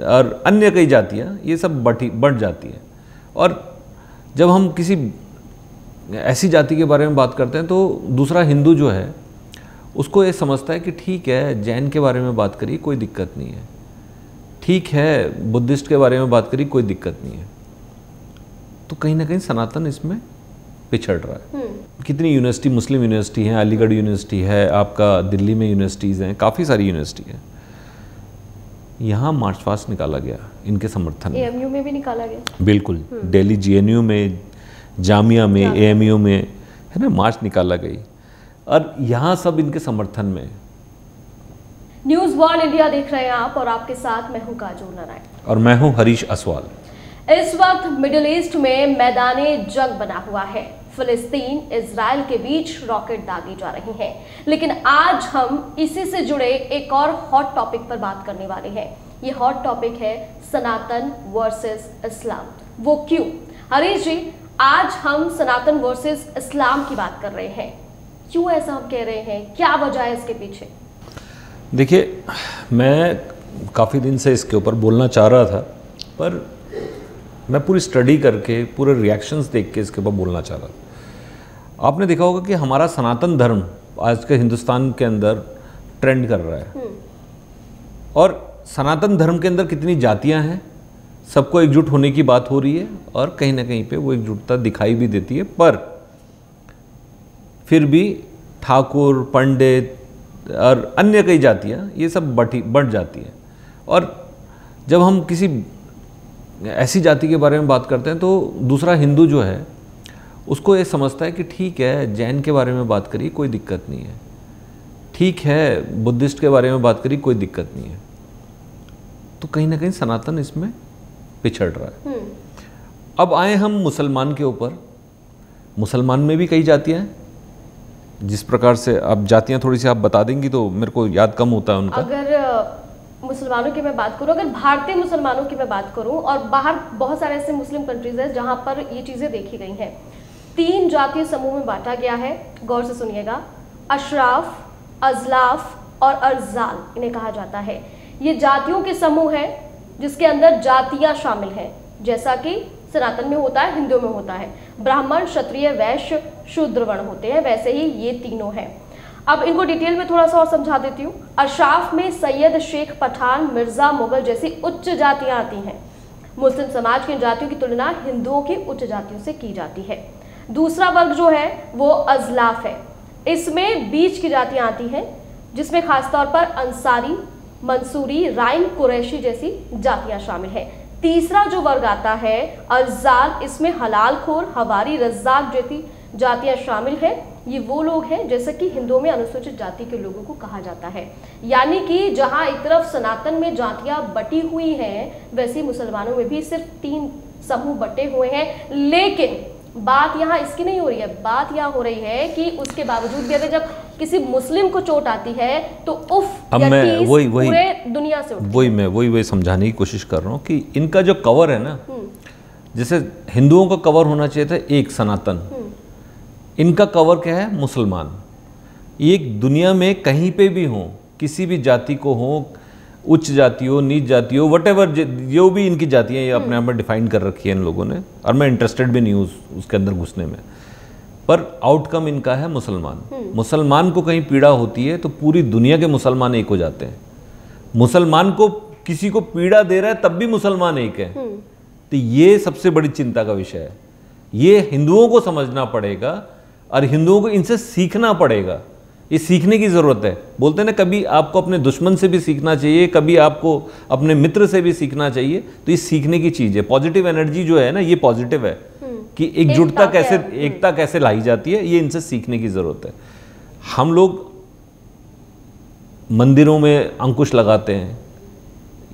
और अन्य कई जातियाँ ये सब बढ़ी बढ़ जाती हैं। और जब हम किसी ऐसी जाति के बारे में बात करते हैं तो दूसरा हिंदू जो है उसको ये समझता है कि ठीक है जैन के बारे में बात करिए कोई दिक्कत नहीं है। ठीक है बुद्धिस्ट के बारे में बात करिए कोई दिक्कत नहीं है। तो कहीं ना कहीं सनातन इसमें पिछड़ रहा है। कितनी यूनिवर्सिटी मुस्लिम यूनिवर्सिटी है अलीगढ़ यूनिवर्सिटी है आपका दिल्ली में यूनिवर्सिटीज़ हैं काफ़ी सारी यूनिवर्सिटी हैं। यहाँ मार्च पास्ट निकाला गया इनके समर्थन में। एएमयू में भी निकाला गया? बिल्कुल। दिल्ली जीएनयू में जामिया में एएमयू में है ना मार्च निकाला गई। और यहाँ सब इनके समर्थन में। न्यूज़ वन इंडिया देख रहे हैं आप और आपके साथ मैं हूँ काजोल नारायण। और मैं हूँ हरीश असवाल। इस वक्त मिडिल ईस्ट में मैदाने जंग बना हुआ है। फिलिस्तीन इसराइल के बीच रॉकेट दागे जा रहे हैं। लेकिन आज हम इसी से जुड़े एक और हॉट टॉपिक पर बात करने वाले हैं। ये हॉट टॉपिक है सनातन वर्सेस इस्लाम वो क्यों? हरीश जी, आज हम सनातन वर्सेस इस्लाम की बात कर रहे हैं। क्यों ऐसा हम कह रहे हैं? क्या वजह है इसके पीछे? देखिए, मैं काफ़ी दिन से इसके ऊपर बोलना चाह रहा था, पर मैं पूरी स्टडी करके पूरे रिएक्शंस देख के इसके ऊपर बोलना चाह रहा था। आपने देखा होगा कि हमारा सनातन धर्म आज के हिंदुस्तान के अंदर ट्रेंड कर रहा है। और सनातन धर्म के अंदर कितनी जातियाँ हैं सबको एकजुट होने की बात हो रही है और कहीं ना कहीं पे वो एकजुटता दिखाई भी देती है। पर फिर भी ठाकुर पंडित और अन्य कई जातियाँ ये सब बटी बढ़ जाती हैं। और जब हम किसी ऐसी जाति के बारे में बात करते हैं तो दूसरा हिंदू जो है उसको ये समझता है कि ठीक है जैन के बारे में बात करी कोई दिक्कत नहीं है। ठीक है बुद्धिस्ट के बारे में बात करी कोई दिक्कत नहीं है। तो कहीं ना कहीं सनातन इसमें पिछड़ रहा है। अब आए हम मुसलमान के ऊपर। मुसलमान में भी कई जातियाँ हैं। जिस प्रकार से आप जातियाँ थोड़ी सी आप बता देंगी तो मेरे को याद कम होता है उनका। अगर मुसलमानों की मैं बात करूँ, अगर भारतीय मुसलमानों की मैं बात करूँ, और बाहर बहुत सारे ऐसे मुस्लिम कंट्रीज़ हैं जहाँ पर ये चीज़ें देखी गई हैं। तीन जातीय समूह में बांटा गया है, गौर से सुनिएगा। अशराफ, अजलाफ और अर्जाल इन्हें कहा जाता है। ये जातियों के समूह हैं, जिसके अंदर जातियाँ शामिल हैं। जैसा कि सनातन में होता है, हिंदू में होता है। ब्राह्मण, क्षत्रिय, वैश्य, शूद्र वर्ण होते हैं, वैसे ही ये तीनों हैं। अब इनको डिटेल में थोड़ा सा और समझा देती हूँ। अशराफ में सैयद शेख पठान, मिर्ज़ा मुगल जैसी उच्च जातियाँ आती हैं। मुस्लिम समाज की जातियों की तुलना हिंदुओं की उच्च जातियों से की जाती है। दूसरा वर्ग जो है, वो अजलाफ है। इसमें बीच की जातियाँ आती हैं, जिसमें खासतौर पर अंसारी, मंसूरी, राइन कुरैशी जैसी जातियाँ शामिल हैं। तीसरा जो वर्ग आता है अजाल इसमें हलाल खोर, हवारी रज्जाक जैसी जातियाँ शामिल हैं। ये वो लोग हैं जैसे कि हिंदुओं में अनुसूचित जाति के लोगों को कहा जाता है। यानी कि जहाँ एक तरफ़ सनातन में जातियाँ बटी हुई हैं वैसे मुसलमानों में भी सिर्फ़ तीन समूह बटे हुए हैं। लेकिन बात यहाँ इसकी नहीं हो रही है। बात यहाँ हो रही है कि उसके बावजूद भी अगर जब किसी मुस्लिम को चोट आती है तो उफ अब मैं वही- वही- पूरे दुनिया से वही मैं वही वही समझाने की कोशिश कर रहा हूँ कि इनका जो कवर है ना हम्म, जैसे हिंदुओं का कवर होना चाहिए था एक सनातन। इनका कवर क्या है? मुसलमान। ये दुनिया में कहीं पे भी हो किसी भी जाति को हो उच्च जाति हो नीच जाति हो वट एवर जो भी इनकी जातियाँ ये अपने आप में डिफाइन कर रखी है इन लोगों ने और मैं इंटरेस्टेड भी नहीं हूँ उस- उसके अंदर घुसने में। पर आउटकम इनका है मुसलमान। मुसलमान को कहीं पीड़ा होती है तो पूरी दुनिया के मुसलमान एक हो जाते हैं। मुसलमान को किसी को पीड़ा दे रहा है तब भी मुसलमान एक है। तो ये सबसे बड़ी चिंता का विषय है। ये हिंदुओं को समझना पड़ेगा और हिंदुओं को इनसे सीखना पड़ेगा। ये सीखने की ज़रूरत है। बोलते हैं ना कभी आपको अपने दुश्मन से भी सीखना चाहिए कभी आपको अपने मित्र से भी सीखना चाहिए। तो ये सीखने की चीज़ है। पॉजिटिव एनर्जी जो है ना ये पॉजिटिव है कि एकजुटता कैसे एकता कैसे लाई जाती है ये इनसे सीखने की ज़रूरत है। हम लोग मंदिरों में अंकुश लगाते हैं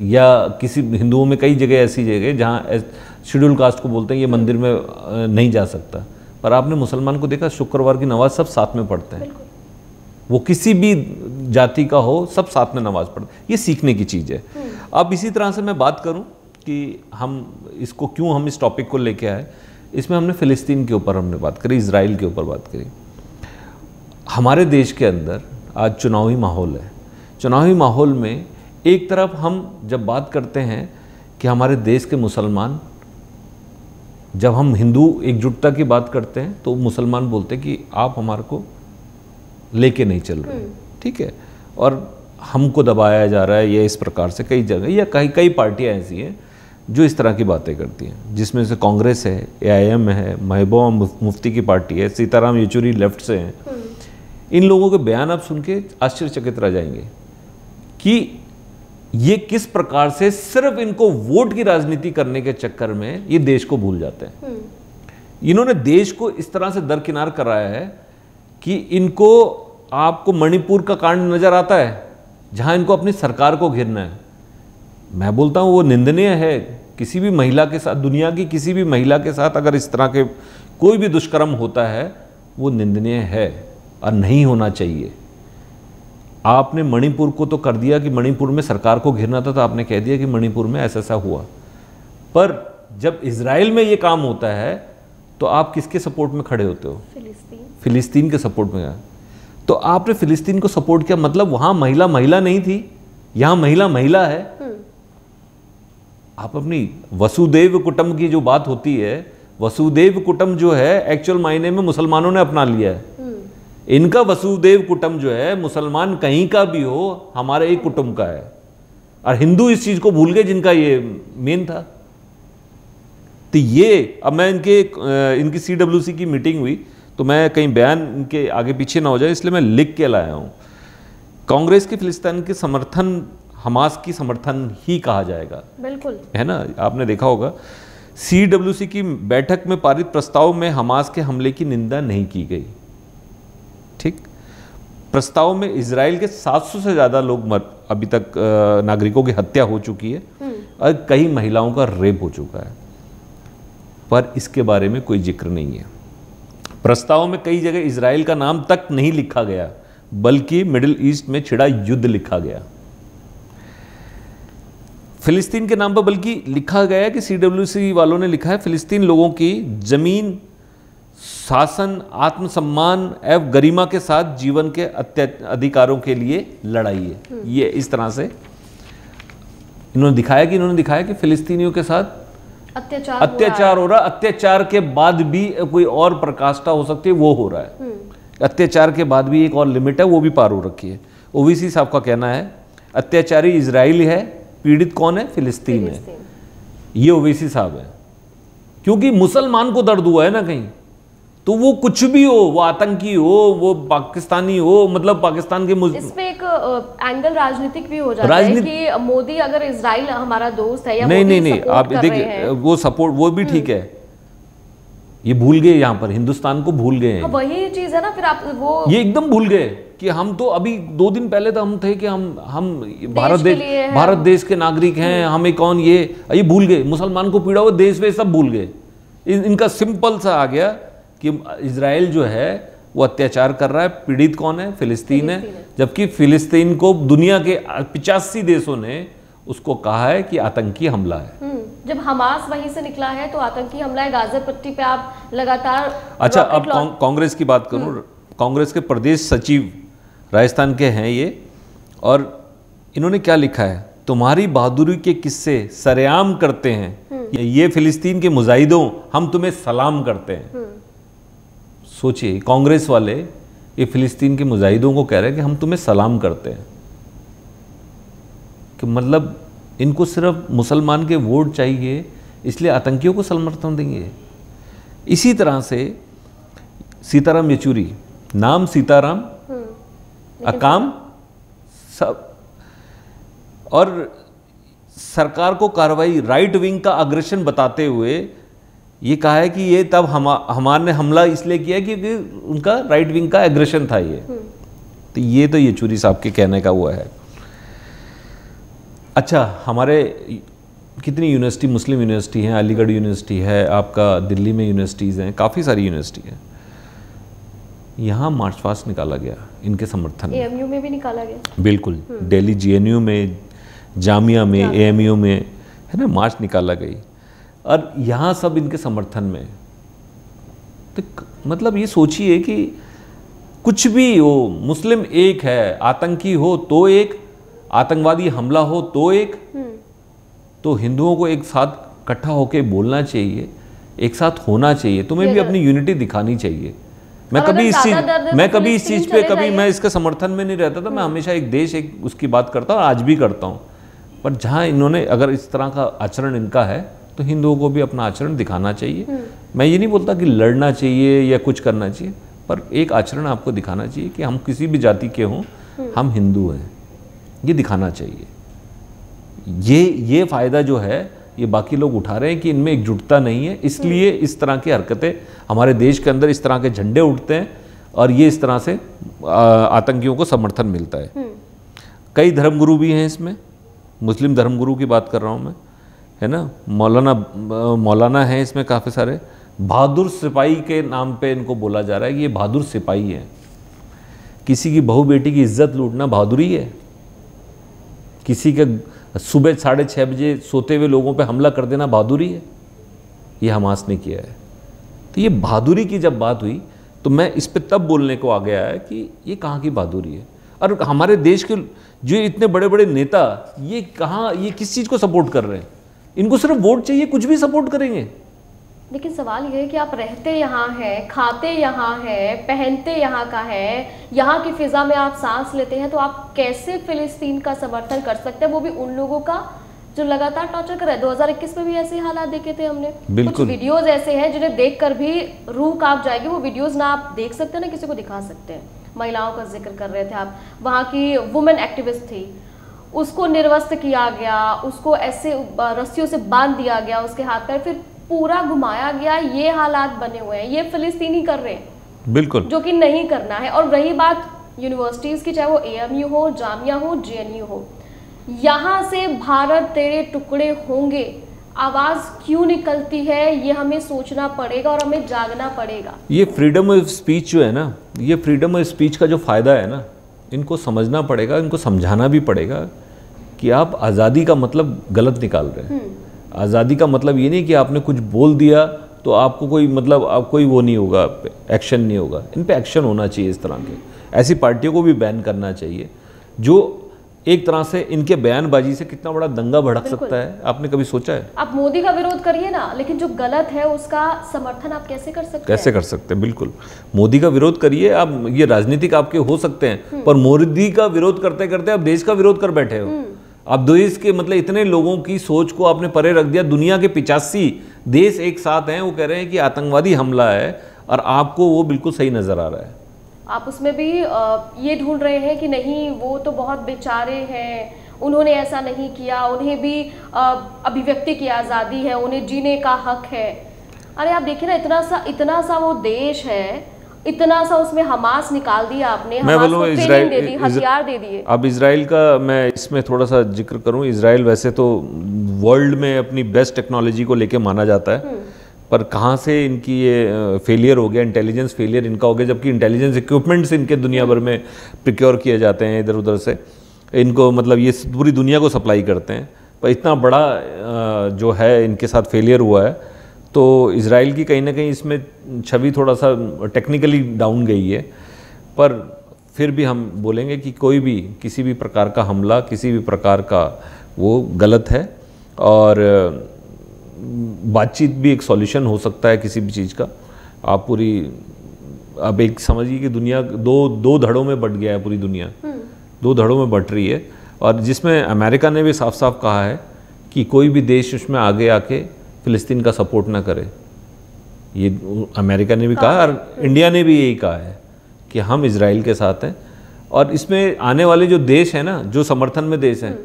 या किसी हिंदुओं में कई जगह ऐसी जगह जहाँ शेड्यूल कास्ट को बोलते हैं ये मंदिर में नहीं जा सकता। पर आपने मुसलमान को देखा शुक्रवार की नमाज़ सब साथ में पढ़ते हैं। वो किसी भी जाति का हो सब साथ में नमाज़ पढ़ते हैं। ये सीखने की चीज़ है। अब इसी तरह से मैं बात करूँ कि हम इसको क्यों हम इस टॉपिक को लेके आए। इसमें हमने फ़िलिस्तीन के ऊपर हमने बात करी इसराइल के ऊपर बात करी। हमारे देश के अंदर आज चुनावी माहौल है। चुनावी माहौल में एक तरफ़ हम जब बात करते हैं कि हमारे देश के मुसलमान जब हम हिंदू एकजुटता की बात करते हैं तो मुसलमान बोलते हैं कि आप हमारे को लेके नहीं चल रहे ठीक है? और हमको दबाया जा रहा है या इस प्रकार से कई जगह या कई कई पार्टियाँ ऐसी हैं जो इस तरह की बातें करती हैं। जिसमें से कांग्रेस है एआईएम है महबूबा मुफ्ती की पार्टी है सीताराम येचुरी लेफ़्ट से हैं। इन लोगों के बयान आप सुन के आश्चर्यचकित रह जाएँगे कि ये किस प्रकार से सिर्फ़ इनको वोट की राजनीति करने के चक्कर में ये देश को भूल जाते हैं। इन्होंने देश को इस तरह से दरकिनार कराया है कि इनको आपको मणिपुर का कांड नज़र आता है जहाँ इनको अपनी सरकार को घिरना है। मैं बोलता हूँ वो निंदनीय है। किसी भी महिला के साथ दुनिया की किसी भी महिला के साथ अगर इस तरह के कोई भी दुष्कर्म होता है वो निंदनीय है और नहीं होना चाहिए। आपने मणिपुर को तो कर दिया कि मणिपुर में सरकार को घिरना था तो आपने कह दिया कि मणिपुर में ऐसा ऐसा हुआ। पर जब इसराइल में ये काम होता है तो आप किसके सपोर्ट में खड़े होते हो? फिलिस्तीन। फिलिस्तीन के सपोर्ट में। तो आपने फिलिस्तीन को सपोर्ट किया मतलब वहाँ महिला महिला नहीं थी यहाँ महिला महिला है आप अपनी वसुदेव कुटुंब की जो बात होती है वसुदेव कुटुंब जो है एक्चुअल मायने में मुसलमानों ने अपना लिया है। इनका वसुदेव कुटुंब जो है मुसलमान कहीं का भी हो हमारे एक कुटुंब का है। और हिंदू इस चीज़ को भूल गए जिनका ये मेन था। तो ये अब मैं इनके इनकी सीडब्ल्यूसी की मीटिंग हुई तो मैं कहीं बयान इनके आगे पीछे ना हो जाए इसलिए मैं लिख के लाया हूँ। कांग्रेस के फिलिस्तीन के समर्थन हमास की समर्थन ही कहा जाएगा। बिल्कुल। है ना? आपने देखा होगा। सीडब्ल्यूसी की बैठक में पारित प्रस्ताव में हमास के हमले की निंदा नहीं की गई। प्रस्ताव में इसराइल के 700 से ज़्यादा लोग मर अभी तक नागरिकों की हत्या हो चुकी है। और कई महिलाओं का रेप हो चुका है। पर इसके बारे में कोई ज़िक्र नहीं है। प्रस्ताव में कई जगह इसराइल का नाम तक नहीं लिखा गया बल्कि मिडिल ईस्ट में छिड़ा युद्ध लिखा गया। फिलिस्तीन के नाम पर बल्कि लिखा गया कि सीडब्ल्यूसी वालों ने लिखा है फिलिस्तीन लोगों की ज़मीन शासन आत्मसम्मान एवं गरिमा के साथ जीवन के अधिकारों के लिए लड़ाई है। हम्म। ये इस तरह से इन्होंने दिखाया कि इन्होंने दिखाया कि फिलिस्तीनियों के साथ अत्याचार अत्याचार हो। रहा है। अत्याचार के बाद भी कोई और प्रकाष्ठा हो सकती है वो हो रहा है। हम्म। अत्याचार के बाद भी एक और लिमिट है वो भी पार हो रखी है। ओवीसी साहब का कहना है अत्याचारी इसराइल है पीड़ित कौन है? फिलिस्तीन है। ये ओवीसी साहब है। क्योंकि मुसलमान को दर्द हुआ है ना कहीं? तो वो कुछ भी हो वो आतंकी हो वो पाकिस्तानी हो मतलब पाकिस्तान के इसमें एक एंगल राजनीतिक भी हो जाता राजनीति... है कि मोदी अगर इसराइल हमारा दोस्त है या नहीं नहीं नहीं आप देखिए वो सपोर्ट वो भी ठीक है। ये भूल गए यहाँ पर हिंदुस्तान को भूल गए हाँ, वही चीज़ है ना फिर आप वो ये एकदम भूल गए कि हम तो अभी दो दिन पहले तो हम थे कि हम हम भारत देश भारत देश के नागरिक हैं हम्म। हमें कौन ये ये भूल गए मुसलमान को पीड़ा हुआ देश वे सब भूल गए। इनका सिंपल सा आ गया कि इसराइल जो है वो अत्याचार कर रहा है पीड़ित कौन है? फिलिस्तीन है। जबकि फिलिस्तीन को दुनिया के पिचासी देशों ने उसको कहा है कि आतंकी हमला है। हम्म, जब हमास वहीं से निकला है तो आतंकी हमला है। गाजर पट्टी पे आप लगातार अच्छा अब कांग्रेस की बात करूँ हम्म। कांग्रेस के प्रदेश सचिव राजस्थान के हैं ये और इन्होंने क्या लिखा है? तुम्हारी बहादुरी के किस्से सरेआम करते हैं। हम्म। ये फिलिस्तीन के मुजाहिदों हम तुम्हें सलाम करते हैं। सोचिए कांग्रेस वाले ये फिलिस्तीन के मुजाहिदों को कह रहे हैं कि हम तुम्हें सलाम करते हैं। कि मतलब इनको सिर्फ़ मुसलमान के वोट चाहिए इसलिए आतंकियों को समर्थन देंगे। इसी तरह से सीताराम येचूरी नाम सीताराम हम्म, अकाम सब। और सरकार को कार्रवाई राइट विंग का अग्रेशन बताते हुए ये कहा है कि ये तब हम हमार ने हमला इसलिए किया क्योंकि उनका राइट विंग का एग्रेशन था ये। हम्म। तो ये तो ये चूरी साहब के कहने का हुआ है। अच्छा हमारे कितनी यूनिवर्सिटी मुस्लिम यूनिवर्सिटी हैं अलीगढ़ यूनिवर्सिटी है आपका दिल्ली में यूनिवर्सिटीज़ हैं काफ़ी सारी यूनिवर्सिटी हैं। यहाँ मार्च पास्ट निकाला गया इनके समर्थन में। में भी निकाला गया। बिल्कुल हम्म। दिल्ली जीएनयू में जामिया में एएमयू में है ना मार्च निकाला गई। और यहाँ सब इनके समर्थन में तो मतलब ये सोचिए कि कुछ भी हो मुस्लिम एक है आतंकी हो तो एक आतंकवादी हमला हो तो एक। हम्म, तो हिंदुओं को एक साथ इकट्ठा होकर बोलना चाहिए एक साथ होना चाहिए। तुम्हें भी अपनी यूनिटी दिखानी चाहिए। मैं कभी इस चीज़ मैं तो कभी इस चीज़ पे कभी मैं इसके समर्थन में नहीं रहता था मैं हमेशा एक देश एक उसकी बात करता हूँ और आज भी करता हूँ। पर जहाँ इन्होंने अगर इस तरह का आचरण इनका है तो हिंदुओं को भी अपना आचरण दिखाना चाहिए। मैं ये नहीं बोलता कि लड़ना चाहिए या कुछ करना चाहिए पर एक आचरण आपको दिखाना चाहिए कि हम किसी भी जाति के हों हम हिंदू हैं। ये दिखाना चाहिए। ये ये फ़ायदा जो है ये बाकी लोग उठा रहे हैं कि इनमें एकजुटता नहीं है इसलिए इस तरह की हरकतें हमारे देश के अंदर इस तरह के झंडे उठते हैं और ये इस तरह से आतंकियों को समर्थन मिलता है। हम्म, कई धर्मगुरु भी हैं इसमें। मुस्लिम धर्मगुरु की बात कर रहा हूँ मैं। है ना? मौलाना मौलाना हैं इसमें काफ़ी सारे। बहादुर सिपाही के नाम पे इनको बोला जा रहा है कि ये बहादुर सिपाही हैं। किसी की बहू बेटी की इज़्ज़त लूटना बहादुरी है। किसी के सुबह साढ़े छः बजे सोते हुए लोगों पे हमला कर देना बहादुरी है। ये हमास ने किया है। तो ये बहादुरी की जब बात हुई तो मैं इस पर तब बोलने को आ गया है कि ये कहाँ की बहादुरी है? और हमारे देश के जो इतने बड़े बड़े नेता, ये कहाँ, ये किस चीज़ को सपोर्ट कर रहे हैं? इनको सिर्फ़ वोट चाहिए कुछ भी सपोर्ट करेंगे। लेकिन सवाल ये है कि आप रहते यहाँ हैं खाते यहाँ हैं पहनते यहाँ का है यहाँ की फिजा में आप सांस लेते हैं तो आप कैसे फिलिस्तीन का समर्थन कर सकते हैं? वो भी उन लोगों का जो लगातार टॉर्चर कर रहे हैं। 2021 में भी ऐसे हालात देखे थे हमने। कुछ। वीडियोस ऐसे हैं जिन्हें देखकर भी रूह काँप जाएगी। वो वीडियोस ना आप देख सकते हैं ना किसी को दिखा सकते हैं। महिलाओं का ज़िक्र कर रहे थे आप। वहाँ की वुमेन एक्टिविस्ट थी। उसको निर्वस्त किया गया उसको ऐसे रस्सियों से बाँध दिया गया उसके हाथ पर फिर पूरा घुमाया गया ये हालात बने हुए हैं ये फिलिस्तीनी कर रहे हैं। बिल्कुल। जो कि नहीं करना है। और रही बात यूनिवर्सिटीज़ की चाहे वो एएमयू हो जामिया हो जेएनयू हो यहाँ से भारत तेरे टुकड़े होंगे। आवाज़ क्यों निकलती है ये हमें सोचना पड़ेगा और हमें जागना पड़ेगा। ये फ्रीडम ऑफ़ स्पीच जो है ना ये फ्रीडम ऑफ़ स्पीच का जो फ़ायदा है ना इनको समझना पड़ेगा इनको समझाना भी पड़ेगा। कि आप आज़ादी का मतलब गलत निकाल रहे हैं। आज़ादी का मतलब ये नहीं कि आपने कुछ बोल दिया तो आपको कोई मतलब आप कोई वो नहीं होगा आप पे एक्शन नहीं होगा। इन पे एक्शन होना चाहिए इस तरह के। ऐसी पार्टियों को भी बैन करना चाहिए जो एक तरह से इनके बयानबाजी से कितना बड़ा दंगा भड़क सकता है। आपने कभी सोचा है? आप मोदी का विरोध करिए ना लेकिन जो गलत है उसका समर्थन आप कैसे कर सकते कैसे कर सकते हैं? बिल्कुल। मोदी का विरोध करिए आप ये राजनीतिक आपके हो सकते हैं पर मोदी का विरोध करते करते आप देश का विरोध कर बैठे हो। आप देश के मतलब इतने लोगों की सोच को आपने परे रख दिया, दुनिया के पिचासी देश एक साथ हैं, वो कह रहे हैं कि आतंकवादी हमला है और आपको वो बिल्कुल सही नज़र आ रहा है। आप उसमें भी ये ढूंढ रहे हैं कि नहीं, वो तो बहुत बेचारे हैं, उन्होंने ऐसा नहीं किया, उन्हें भी अभिव्यक्ति की आज़ादी है, उन्हें जीने का हक है। अरे आप देखिए ना, इतना सा इतना सा वो देश है इतना सा उसमें हमास निकाल दिया आपने मैं को ट्रेनिंग दे दी हथियार दे दिए। अब इसराइल का मैं इसमें थोड़ा सा ज़िक्र करूँ इसराइल वैसे तो वर्ल्ड में अपनी बेस्ट टेक्नोलॉजी को लेके माना जाता है पर कहाँ से इनकी ये फेलियर हो गया इंटेलिजेंस फेलियर इनका हो गया जबकि इंटेलिजेंस इक्विपमेंट्स इनके दुनिया भर में प्रिक्योर किए जाते हैं इधर उधर से। इनको मतलब ये पूरी दुनिया को सप्लाई करते हैं पर इतना बड़ा जो है इनके साथ फेलियर हुआ है तो इसराइल की कहीं ना कहीं इसमें छवि थोड़ा सा टेक्निकली डाउन गई है पर फिर भी हम बोलेंगे कि कोई भी किसी भी प्रकार का हमला किसी भी प्रकार का वो गलत है और बातचीत भी एक सॉल्यूशन हो सकता है किसी भी चीज़ का। आप पूरी अब एक समझिए कि दुनिया दो दो धड़ों में बट गया है पूरी दुनिया। दो धड़ों में बट रही है और जिसमें अमेरिका ने भी साफ़ साफ़ कहा है कि कोई भी देश उसमें आगे आके फ़िलिस्तीन का सपोर्ट ना करे। ये अमेरिका ने भी कहा और इंडिया ने भी यही कहा है कि हम इसराइल के साथ हैं। और इसमें आने वाले जो देश हैं ना जो समर्थन में देश हैं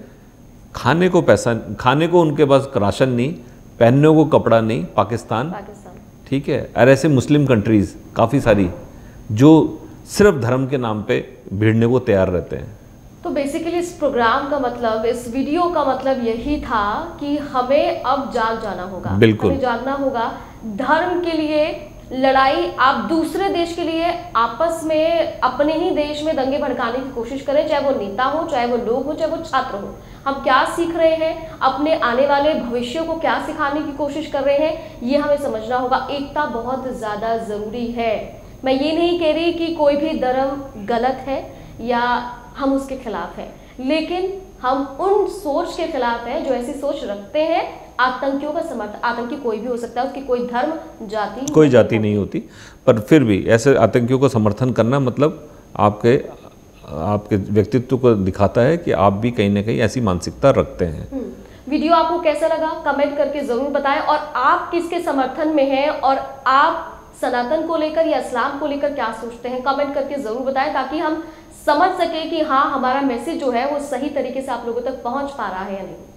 खाने को पैसा खाने को उनके पास राशन नहीं पहनने को कपड़ा नहीं पाकिस्तान। ठीक है और ऐसे मुस्लिम कंट्रीज़ काफ़ी सारी जो सिर्फ़ धर्म के नाम पे भिड़ने को तैयार रहते हैं। तो बेसिकली इस प्रोग्राम का मतलब इस वीडियो का मतलब यही था कि हमें अब जाग जाना होगा। बिल्कुल। हमें जागना होगा। धर्म के लिए लड़ाई आप दूसरे देश के लिए आपस में अपने ही देश में दंगे भड़काने की कोशिश करें चाहे वो नेता हो चाहे वो लोग हो चाहे वो छात्र हो। हम क्या सीख रहे हैं? अपने आने वाले भविष्य को क्या सिखाने की कोशिश कर रहे हैं? ये हमें समझना होगा। एकता बहुत ज़्यादा ज़रूरी है। मैं ये नहीं कह रही कि कोई भी धर्म गलत है या हम उसके खिलाफ हैं। लेकिन हम उन सोच के खिलाफ हैं जो ऐसी सोच रखते हैं आतंकियों का समर्थन आतंकी कोई भी हो सकता है उसकी कोई धर्म जाति कोई जाति नहीं होती। पर फिर भी ऐसे आतंकियों को समर्थन करना मतलब आपके आपके व्यक्तित्व को दिखाता है कि आप भी कहीं ना कहीं ऐसी मानसिकता रखते हैं। हम्म। वीडियो आपको कैसा लगा? कमेंट करके ज़रूर बताएँ। और आप किसके समर्थन में हैं? और आप सनातन को लेकर या इस्लाम को लेकर क्या सोचते हैं? कमेंट करके ज़रूर बताएँ ताकि हम समझ सके कि हाँ हमारा मैसेज जो है वो सही तरीके से आप लोगों तक पहुँच पा रहा है या नहीं।